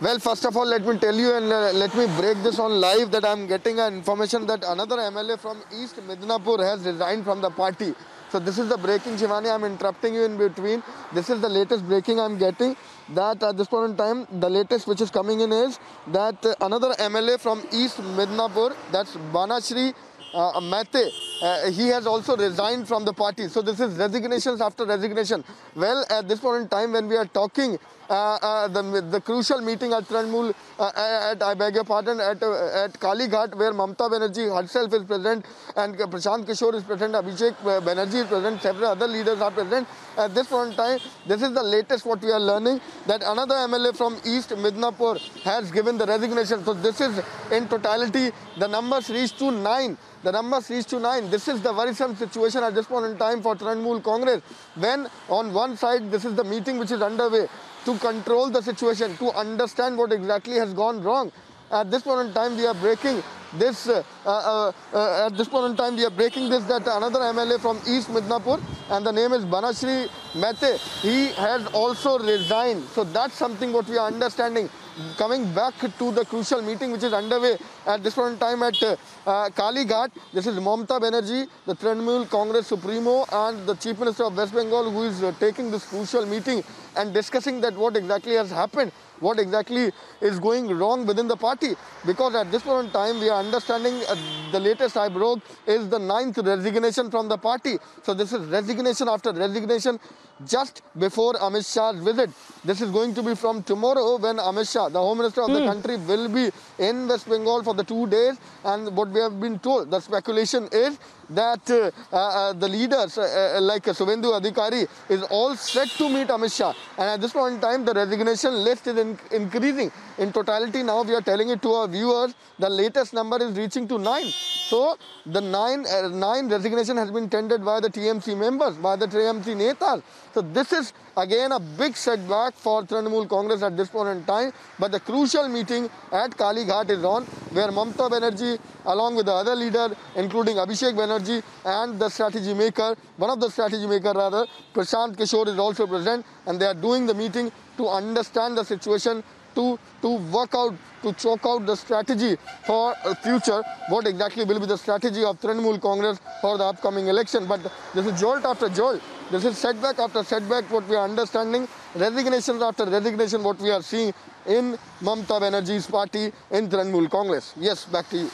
Well, first of all, let me tell you and uh, let me break this on live that I'm getting an information that another MLA from East Midnapur has resigned from the party. So this is the breaking, Shivani. I'm interrupting you in between. This is the latest breaking I'm getting. That at this point in time, the latest which is coming in is that uh, another MLA from East Midnapur, that's Banashri uh, Maity, uh, he has also resigned from the party. So this is resignations after resignation. Well, at this point in time, when we are talking, the, the crucial meeting at Trinamool, uh, at, I beg your pardon, at, uh, at Kali Ghat, where Mamata Banerjee herself is present and Prashant Kishor is present, Abhishek Banerjee is present, several other leaders are present. At this point in time, this is the latest what we are learning, that another MLA from East Midnapur has given the resignation. So this is, in totality, the numbers reached to nine. The numbers reached to nine. This is the worrisome situation at this point in time for Trinamool Congress. When on one side, this is the meeting which is underway to control the situation, to understand what exactly has gone wrong. At this point in time, we are breaking this, uh, uh, uh, at this point in time, we are breaking this that another MLA from East Midnapur and the name is Banashri Maity, he has also resigned. So that's something what we are understanding coming back to the crucial meeting which is underway at this point in time at uh, uh, Kali Ghat. This is Mamata Banerjee, the Trinamool Congress Supremo and the Chief Minister of West Bengal who is uh, taking this crucial meeting and discussing that what exactly has happened, what exactly is going wrong within the party. Because at this point in time, we are understanding uh, the latest I broke is the ninth resignation from the party. So this is resignation after resignation just before Amit Shah's visit. This is going to be from tomorrow when Amit Shah, the Home Minister of mm. the hmm. country, will be in West Bengal for the two days. And what we have been told, the speculation is that uh, uh, the leaders uh, uh like Suvendu Adhikari is all set to meet Amit Shah. And at this point in time, the resignation list is in increasing. In totality, now we are telling it to our viewers, the latest number is reaching to nine. So the nine, uh, nine resignation has been tendered by the TMC members, by the TMC netas. So this is again a big setback for Trinamool Congress at this point in time. But the crucial meeting at Kali Ghat is on, where Mamata Banerjee, along with the other leader, including Abhishek Banerjee and the strategy maker, one of the strategy maker rather, Prashant Kishor is also present, and they are doing the meeting to understand the situation to, to work out, to chalk out the strategy for uh, future, what exactly will be the strategy of Trinamool Congress for the upcoming election. But this is jolt after jolt. This is setback after setback, what we are understanding, resignations after resignation, what we are seeing in Mamata Banerjee's party in Trinamool Congress. Yes, back to you.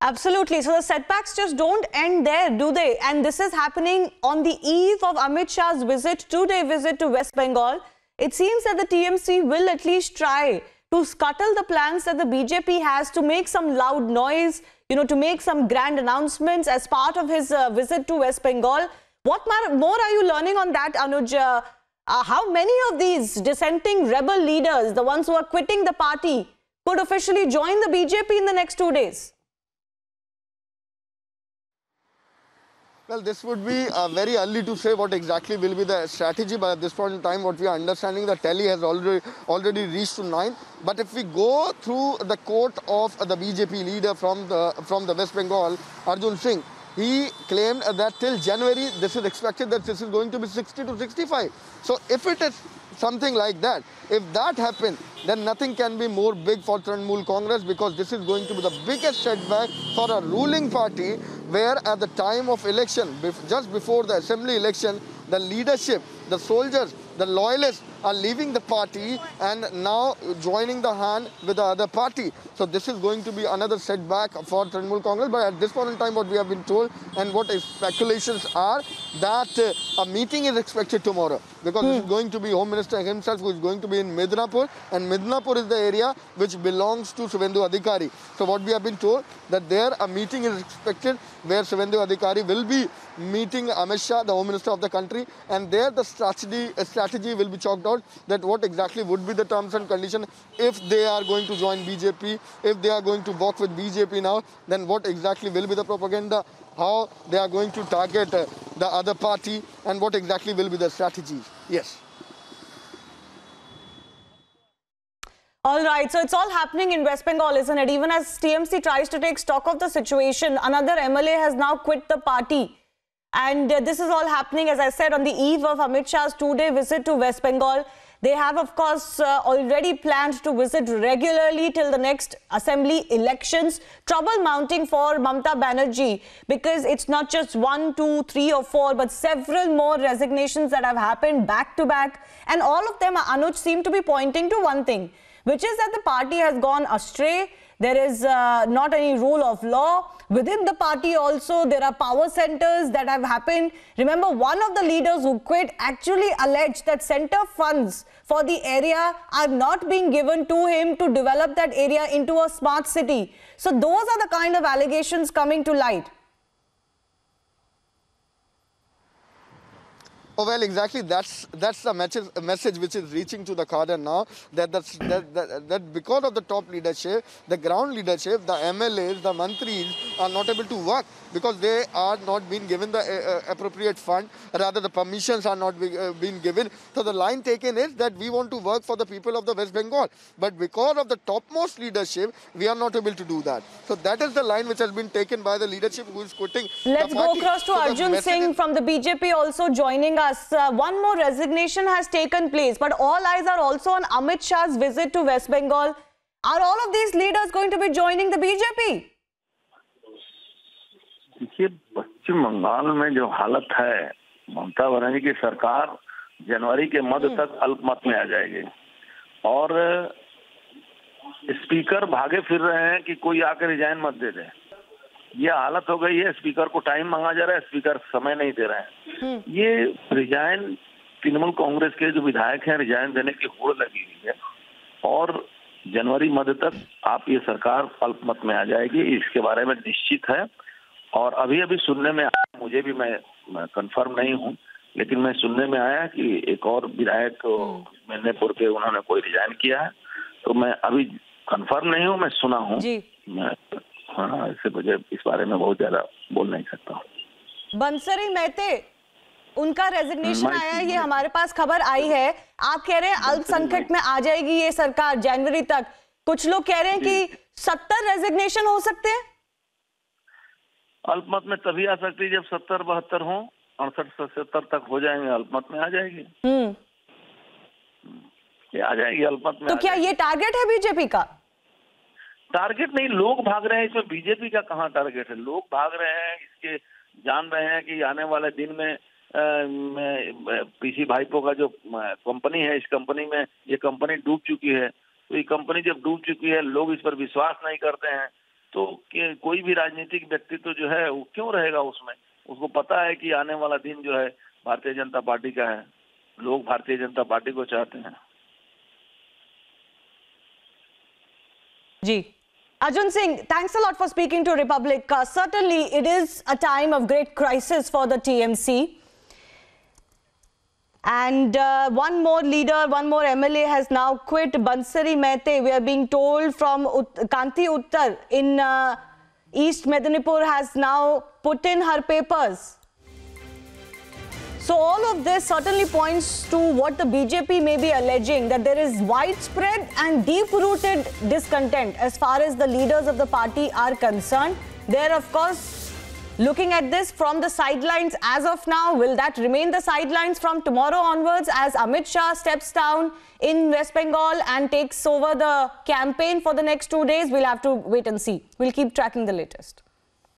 Absolutely. So the setbacks just don't end there, do they? And this is happening on the eve of Amit Shah's visit, two-day visit to West Bengal. It seems that the TMC will at least try to scuttle the plans that the BJP has to make some loud noise, you know, to make some grand announcements as part of his uh, visit to West Bengal. What more are you learning on that, Anuj? Uh, uh, how many of these dissenting rebel leaders, the ones who are quitting the party, could officially join the BJP in the next two days? Well, this would be uh, very early to say what exactly will be the strategy, but at this point in time, what we are understanding, the tally has already already reached to nine. But if we go through the court of the BJP leader from the from the West Bengal, Arjun Singh, he claimed that till January, this is expected that this is going to be 60 to 65. So if it is something like that, if that happens, then nothing can be more big for Trinamool Congress because this is going to be the biggest setback for a ruling party where at the time of election, just before the assembly election, the leadership, the soldiers, the loyalists are leaving the party and now joining the hand with the other party. So this is going to be another setback for Trinamool Congress. But at this point in time, what we have been told and what speculations are that uh, a meeting is expected tomorrow because hmm. is going to be Home Minister himself who is going to be in Midnapur and Midnapur is the area which belongs to Suvendu Adhikari. So what we have been told that there a meeting is expected where Suvendu Adhikari will be meeting Amit Shah, the Home Minister of the country and there the strategy, strategy will be chalked out that what exactly would be the terms and conditions if they are going to join BJP, if they are going to work with BJP now, then what exactly will be the propaganda, how they are going to target uh, the other party and what exactly will be the strategy. Yes. All right, so it's all happening in West Bengal, isn't it? Even as TMC tries to take stock of the situation, another MLA has now quit the party. And uh, this is all happening, as I said, on the eve of Amit Shah's two-day visit to West Bengal. They have, of course, uh, already planned to visit regularly till the next assembly elections. Trouble mounting for Mamata Banerjee because it's not just one, two, three, or four, but several more resignations that have happened back to back. And all of them, Anuj, seem to be pointing to one thing, which is that the party has gone astray there is uh, not any rule of law. Within the party also, there are power centers that have happened. Remember, one of the leaders who quit actually alleged that center funds for the area are not being given to him to develop that area into a smart city. So those are the kind of allegations coming to light. Oh well, exactly. That's that's the message, message which is reaching to the cadre now. That, that's, that that that because of the top leadership, the ground leadership, the MLAs, the mantris are not able to work because they are not being given the uh, uh, appropriate fund. Rather, the permissions are not be, uh, being given. So the line taken is that we want to work for the people of the West Bengal, but because of the topmost leadership, we are not able to do that. So that is the line which has been taken by the leadership who is quitting. Let's go across to so Arjun Singh from the BJP also joining us. Uh, one more resignation has taken place, but all eyes are also on Amit Shah's visit to West Bengal. Are all of these leaders going to be joining the BJP? देखिए पश्चिम बंगाल में जो हालत है ममता बनर्जी की सरकार जनवरी के मध्य तक अल्पमत में आ जाएगी और स्पीकर भागे फिर रहे हैं कि कोई आकर रिजाइन मत दे दे ये हालत हो गई है स्पीकर को टाइम मांगा जा रहा है स्पीकर समय नहीं दे रहे हैं। ये रिजाइन तृणमूल कांग्रेस के जो विधायक हैं रिजाइन देने की होड़ लगी हुई है। और जनवरी मध्य तक आप ये सरकार अल्पमत में आ जाएगी इसके बारे में निश्चित है। और अभी अभी सुनने में आया मुझे भी मैं, मैं कंफर्म नहीं हूँ लेकिन मैं सुनने में आया कि एक और विधायक मेदनीपुर के उन्होंने कोई रिजाइन किया है। तो मैं अभी कंफर्म नहीं हूँ मैं सुना हूँ। हाँ इससे मुझे इस बारे में बहुत ज़्यादा बोल नहीं सकता। हूँ बंसरी मेहते उनका रेजिग्नेशन आया है ये हमारे पास खबर आई है। आप कह रहे हैं अल्पसंख्यक में आ जाएगी ये सरकार जनवरी तक। कुछ लोग कह रहे हैं कि सत्तर रेजिग्नेशन हो सकते हैं? अल्पमत में तभी आ सकती है जब सत्तर बहत्तर हो अड़सठ सत्तर तक हो जाएँगे अल्पमत में आ जाएगी। ये आ जाएगी अल्पमत में तो क्या ये टारगेट है बीजेपी का? टारगेट नहीं, लोग भाग रहे हैं इसमें बीजेपी का कहाँ टारगेट है? लोग भाग रहे हैं, इसके जान रहे हैं कि आने वाले दिन में पीसी भाईपो का जो कंपनी है, इस कंपनी में ये कंपनी डूब चुकी है। तो ये कंपनी जब डूब चुकी है, लोग इस पर विश्वास नहीं करते हैं। तो कोई भी राजनीतिक व्यक्तित्व तो जो है, वो क्यों रहेगा उसमें? उसको पता है कि आने वाला दिन जो है, भारतीय जनता पार्टी का है। लोग भारतीय जनता पार्टी को चाहते हैं। जी। Arjun Singh, thanks a lot for speaking to Republic. Uh, certainly, it is a time of great crisis for the TMC. And uh, one more leader, one more MLA has now quit. Bansari Maity, we are being told from Ut Kanthi Uttar in uh, East Medinipur has now put in her papers. So all of this certainly points to what the BJP may be alleging, that there is widespread and deep-rooted discontent as far as the leaders of the party are concerned. They're, of course, looking at this from the sidelines as of now. Will that remain the sidelines from tomorrow onwards as Amit Shah steps down in West Bengal and takes over the campaign for the next two days? We'll have to wait and see. We'll keep tracking the latest.